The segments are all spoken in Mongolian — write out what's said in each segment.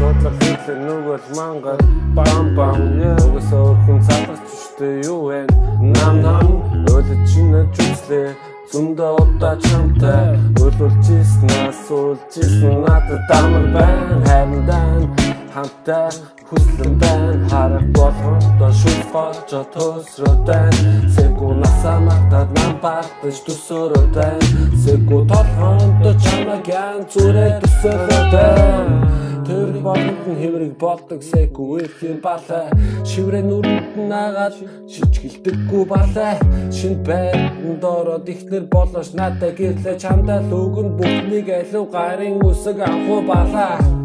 Бодлог хэлсэн нүг бол мангар. Бам бам өгсөөр хүн цаатах чүштэй юу вэ? Нам нам өлөж чинэ чүслээ Зумда удаа чамтай. Өлөлжсэн асуулжсэн надад амар байна Хайрдан хамтаа хүслэн байна Харах болгондоо шүлгож тосроо байна сэку насаматад нам партаж төсөрөө байна сэку толгоонд чамаг ян зүрэ төсөрөдэн Тэр болгонд нь хэврэг болдог сэку үерхийн балай. Шиврэ нүрэнд нагаад шичгэлдэггүй балай. Шин байранд ороод ихнэр болоош надад гэрлээ. Чамдаа л өгөн бүхнийг алив гарын үсэг авах балай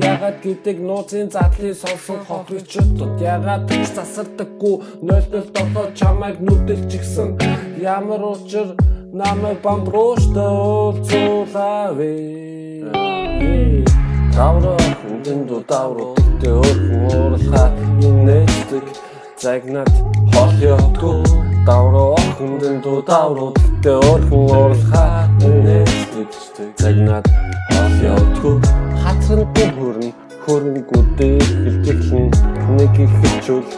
Ягаад гэдэг нууцын задлыг сонсон хохирчдод ягаад ч засардаггүй 007 чамайг нүдэлж гисэн. Ямар учир намайг бамбрууштай уулзуулавэ Тавро хүндэн дүү тавро өөрхөн уурлахаа инээдэг загнат хол явдгүй Тавро хүндэн дүү тавро өөрхөн уурлахаа инээдэг загнат хол явдгүй хатрангүй хөрн хөрөнгүүдээ хилжүүлэн нэг их хичүүл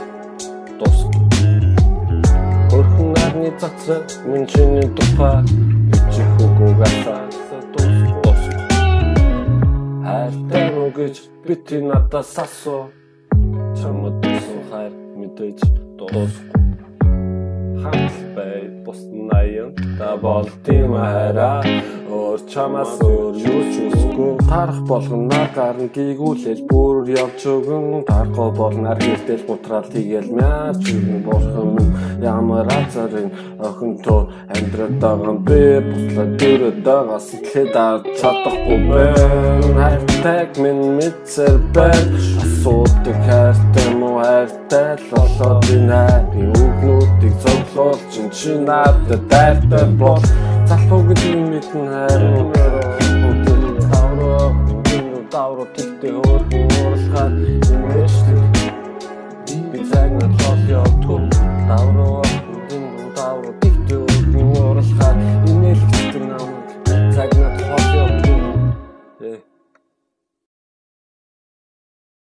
тусгүй хөрхөн нарны цацраг минь чиний тухай бичих үгүй гасаа тусгүй хайртай мө гэж бити надаас асуу чамд тусан хайр мэдээж дуусахгүй хамт бай бус наян та бол тийм хайраа өөр чамаас өөр юу ч үсгүй. Тарах болгоно гарна гийгүүлэл бүр явж өгөн. Тарахгүй болно аргилтэл гутраал тийгэл мяч юм болох юм ямар азарын охин то амьдрал даган бэ? Бутлаа дөрөд дага сэтгэлээ даар чадахгүй бэ? Хайртаг минь мэдсэр байна асуудаг хайртай муу хайртай л болоод байна болвол чин чи надад дайртай бол залхуу гэдэг юм мэдэн хайр өдөр тавро өдөр тавро тэгтээ өөр уурлахаар юмэжтэй би цагнад хол явтгүй тавро өдөр тавро тэгтээ өөр уурлахаар инээлх гэдэг намайг цагнад хол явтгүй